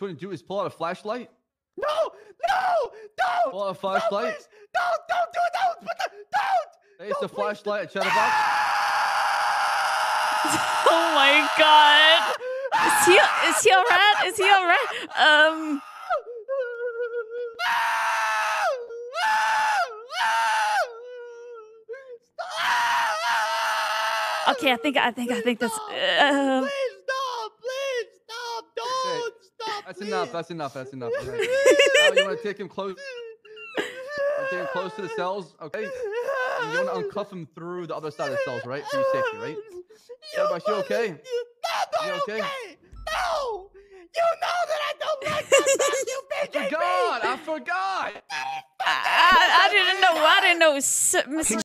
you want to do is pull out a flashlight. No, no, don't. Pull out a flashlight. please. Don't, don't do it. Don't, put the, don't. Hey, it's No, a please. flashlight at Chatterbox. Oh my god. Is he is he alright? Is he alright? Um Okay, I think I think I think that's uh, Please stop! Please stop! Don't stop! That's enough. That's enough. That's enough. Okay. now you want to take him close. wanna Take him close to the cells, okay? And you want to uncuff him through the other side of the cells, right? For your safety, right? Chatterbox, you okay? You, You okay? okay? No! You know that I don't like that stuff, you I forgot. I forgot. I, I, I didn't know. I didn't know. s- Mr.